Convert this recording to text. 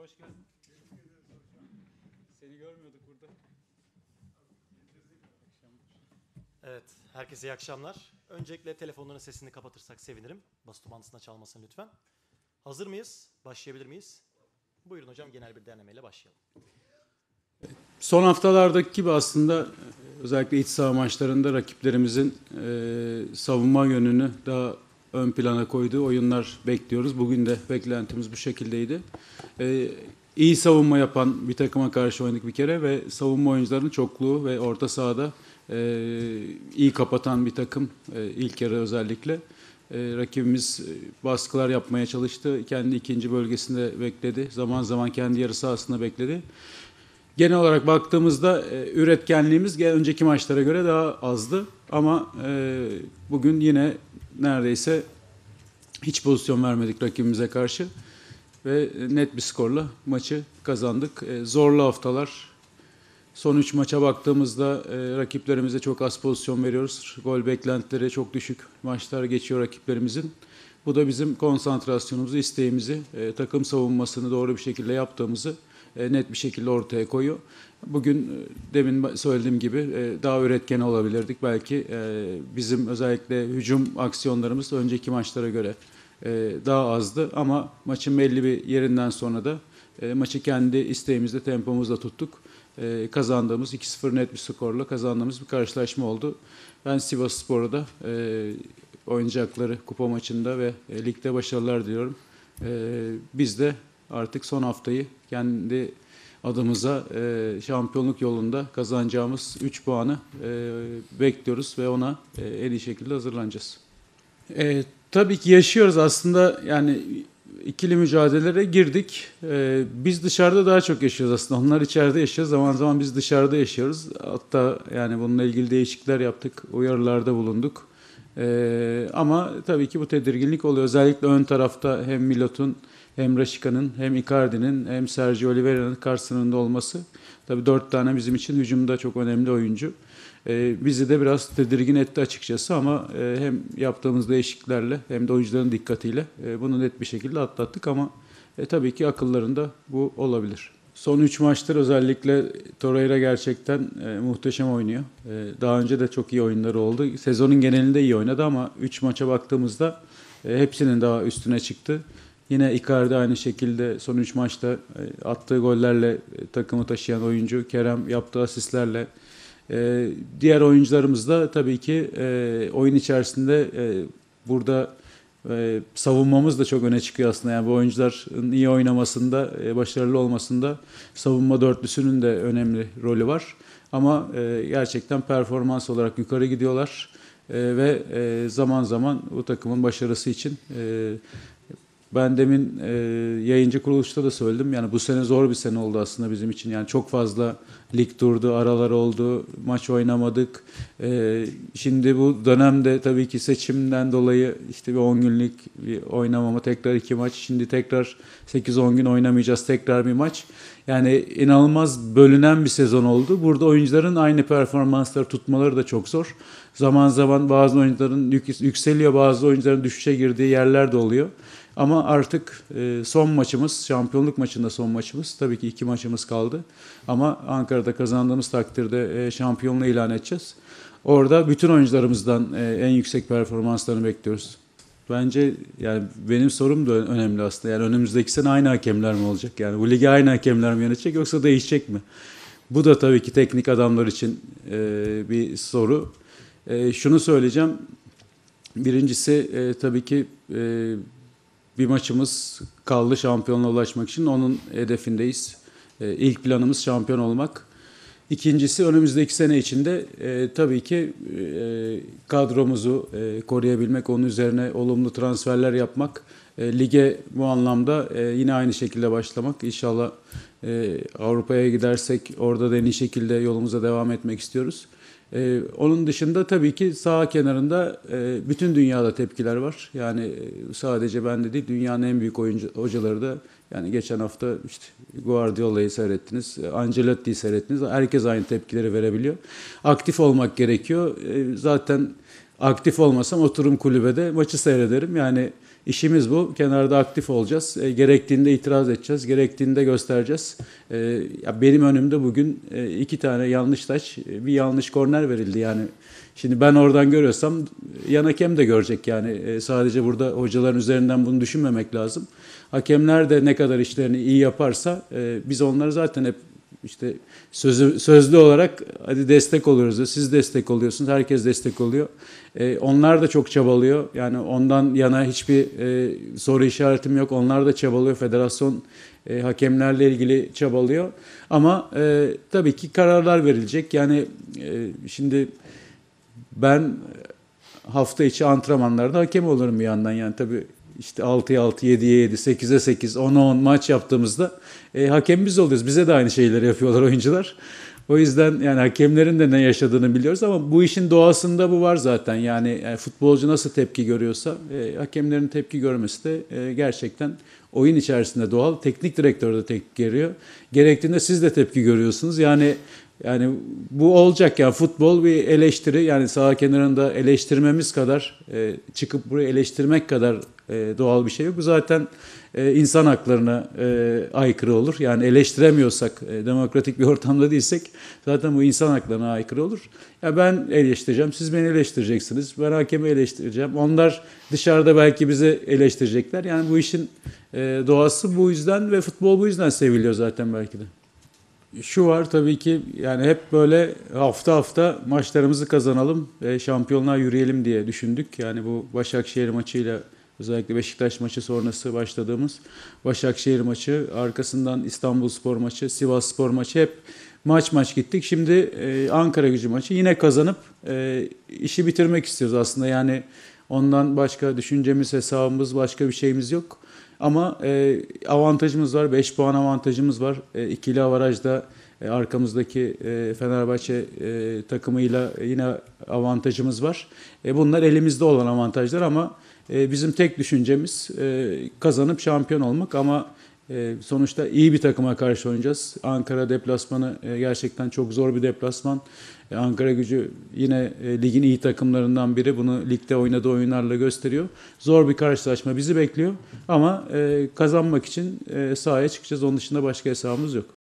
hoş geldin. Seni görmüyorduk burada. Evet, herkese iyi akşamlar. Öncelikle telefonların sesini kapatırsak sevinirim. Bas kumandasına çalmasın lütfen. Hazır mıyız? Başlayabilir miyiz? Buyurun hocam genel bir denemeyle başlayalım. Son haftalardaki gibi aslında e, özellikle iç saha maçlarında rakiplerimizin e, savunma yönünü daha ön plana koyduğu oyunlar bekliyoruz. Bugün de beklentimiz bu şekildeydi. E, iyi savunma yapan bir takıma karşı oynadık bir kere ve savunma oyuncularının çokluğu ve orta sahada e, iyi kapatan bir takım e, ilk yarı özellikle. E, rakibimiz e, baskılar yapmaya çalıştı. Kendi ikinci bölgesinde bekledi. Zaman zaman kendi yarı sahasında bekledi. Genel olarak baktığımızda e, üretkenliğimiz önceki maçlara göre daha azdı. Ama e, bugün yine neredeyse hiç pozisyon vermedik rakibimize karşı. Ve net bir skorla maçı kazandık. E, zorlu haftalar. Son 3 maça baktığımızda e, rakiplerimize çok az pozisyon veriyoruz. Gol beklentileri çok düşük maçlar geçiyor rakiplerimizin. Bu da bizim konsantrasyonumuzu, isteğimizi, e, takım savunmasını doğru bir şekilde yaptığımızı net bir şekilde ortaya koyuyor. Bugün e, demin söylediğim gibi e, daha üretken olabilirdik. Belki e, bizim özellikle hücum aksiyonlarımız önceki maçlara göre e, daha azdı. Ama maçın belli bir yerinden sonra da e, maçı kendi isteğimizle, tempomuzla tuttuk. E, kazandığımız 2-0 net bir skorla kazandığımız bir karşılaşma oldu. Ben Sivas Spor'a da e, oynayacakları kupa maçında ve e, ligde başarılar diliyorum. E, biz de artık son haftayı kendi adımıza e, şampiyonluk yolunda kazanacağımız 3 puanı e, bekliyoruz ve ona e, en iyi şekilde hazırlanacağız. E, tabii ki yaşıyoruz aslında yani ikili mücadelelere girdik. E, biz dışarıda daha çok yaşıyoruz aslında. Onlar içeride yaşıyor. Zaman zaman biz dışarıda yaşıyoruz. Hatta yani bununla ilgili değişiklikler yaptık. Uyarılarda bulunduk. E, ama tabii ki bu tedirginlik oluyor. Özellikle ön tarafta hem Milot'un hem Raşika'nın hem Icardi'nin hem Sergio Oliveira'nın karşısında olması. Tabii dört tane bizim için hücumda çok önemli oyuncu. Ee, bizi de biraz tedirgin etti açıkçası ama e, hem yaptığımız değişikliklerle hem de oyuncuların dikkatiyle e, bunu net bir şekilde atlattık ama e, tabii ki akıllarında bu olabilir. Son 3 maçtır özellikle Torreira gerçekten e, muhteşem oynuyor. E, daha önce de çok iyi oyunları oldu. Sezonun genelinde iyi oynadı ama 3 maça baktığımızda e, hepsinin daha üstüne çıktı. Yine Icardi aynı şekilde son 3 maçta e, attığı gollerle e, takımı taşıyan oyuncu. Kerem yaptığı asistlerle. E, Diğer oyuncularımız da tabii ki e, oyun içerisinde burada savunmamız da çok öne çıkıyor aslında. Yani bu oyuncuların iyi oynamasında, başarılı olmasında savunma dörtlüsünün de önemli rolü var. Ama gerçekten performans olarak yukarı gidiyorlar. Ve zaman zaman bu takımın başarısı için ben demin e, yayıncı kuruluşta da söyledim. Yani bu sene zor bir sene oldu aslında bizim için. Yani çok fazla lig durdu, aralar oldu, maç oynamadık. E, şimdi bu dönemde tabii ki seçimden dolayı işte bir 10 günlük bir oynamama, tekrar iki maç. Şimdi tekrar 8-10 gün oynamayacağız, tekrar bir maç. Yani inanılmaz bölünen bir sezon oldu. Burada oyuncuların aynı performansları tutmaları da çok zor. Zaman zaman bazı oyuncuların yük- yükseliyor, bazı oyuncuların düşüşe girdiği yerler de oluyor. Ama artık e, son maçımız, şampiyonluk maçında son maçımız. Tabii ki iki maçımız kaldı. Ama Ankara'da kazandığımız takdirde e, şampiyonluğu ilan edeceğiz. Orada bütün oyuncularımızdan e, en yüksek performanslarını bekliyoruz. Bence yani benim sorum da önemli aslında. Yani önümüzdeki sene aynı hakemler mi olacak? Yani bu ligi aynı hakemler mi yönetecek yoksa değişecek mi? Bu da tabii ki teknik adamlar için e, bir soru. Şunu söyleyeceğim. Birincisi tabii ki bir maçımız kaldı şampiyonluğa ulaşmak için. Onun hedefindeyiz. E, ilk planımız şampiyon olmak. İkincisi önümüzdeki sene içinde e, tabii ki e, kadromuzu e, koruyabilmek, onun üzerine olumlu transferler yapmak, e, lige bu anlamda e, yine aynı şekilde başlamak. İnşallah e, Avrupa'ya gidersek orada da en iyi şekilde yolumuza devam etmek istiyoruz. Ee, onun dışında tabii ki sağ kenarında e, bütün dünyada tepkiler var. Yani e, sadece ben de değil dünyanın en büyük oyuncu hocaları da yani geçen hafta işte Guardiola'yı seyrettiniz, Ancelotti'yi seyrettiniz. Herkes aynı tepkileri verebiliyor. Aktif olmak gerekiyor. E, zaten aktif olmasam oturum kulübede maçı seyrederim. Yani işimiz bu. Kenarda aktif olacağız. E, gerektiğinde itiraz edeceğiz. Gerektiğinde göstereceğiz. E, ya benim önümde bugün e, iki tane yanlış taç, e, bir yanlış korner verildi. Yani şimdi ben oradan görüyorsam yan hakem de görecek yani. E, sadece burada hocaların üzerinden bunu düşünmemek lazım. Hakemler de ne kadar işlerini iyi yaparsa e, biz onları zaten hep işte sözü, sözlü olarak hadi destek oluyoruz. da, Siz destek oluyorsunuz. Herkes destek oluyor. E, onlar da çok çabalıyor. Yani ondan yana hiçbir e, soru işaretim yok. Onlar da çabalıyor. Federasyon e, hakemlerle ilgili çabalıyor. Ama e, tabii ki kararlar verilecek. Yani e, şimdi ben hafta içi antrenmanlarda hakem olurum bir yandan. Yani tabii işte 6'ya 6, 7'ye 7, 8'e 8, 10'a 10 maç yaptığımızda e, hakem biz oluyoruz. Bize de aynı şeyleri yapıyorlar oyuncular. O yüzden yani hakemlerin de ne yaşadığını biliyoruz ama bu işin doğasında bu var zaten. Yani, yani futbolcu nasıl tepki görüyorsa e, hakemlerin tepki görmesi de e, gerçekten oyun içerisinde doğal. Teknik direktör de tepki görüyor. Gerektiğinde siz de tepki görüyorsunuz. Yani yani bu olacak yani futbol bir eleştiri yani saha kenarında eleştirmemiz kadar e, çıkıp buraya eleştirmek kadar e, doğal bir şey yok. Bu zaten e, insan haklarına e, aykırı olur. Yani eleştiremiyorsak, demokratik bir ortamda değilsek zaten bu insan haklarına aykırı olur. Ya ben eleştireceğim, siz beni eleştireceksiniz. Ben hakemi eleştireceğim. Onlar dışarıda belki bizi eleştirecekler. Yani bu işin doğası bu yüzden ve futbol bu yüzden seviliyor zaten belki de. Şu var tabii ki yani hep böyle hafta hafta maçlarımızı kazanalım ve şampiyonluğa yürüyelim diye düşündük. Yani bu Başakşehir maçıyla özellikle Beşiktaş maçı sonrası başladığımız Başakşehir maçı, arkasından İstanbul Spor maçı, Sivas Spor maçı hep maç maç gittik. Şimdi e, Ankara gücü maçı yine kazanıp e, işi bitirmek istiyoruz aslında. Yani ondan başka düşüncemiz, hesabımız, başka bir şeyimiz yok. Ama e, avantajımız var. 5 puan avantajımız var. E, ikili avarajda e, arkamızdaki e, Fenerbahçe e, takımıyla yine avantajımız var. Bunlar elimizde olan avantajlar ama bizim tek düşüncemiz kazanıp şampiyon olmak ama sonuçta iyi bir takıma karşı oynayacağız. Ankara deplasmanı gerçekten çok zor bir deplasman. Ankara gücü yine ligin iyi takımlarından biri. Bunu ligde oynadığı oyunlarla gösteriyor. Zor bir karşılaşma bizi bekliyor. Ama kazanmak için sahaya çıkacağız. Onun dışında başka hesabımız yok.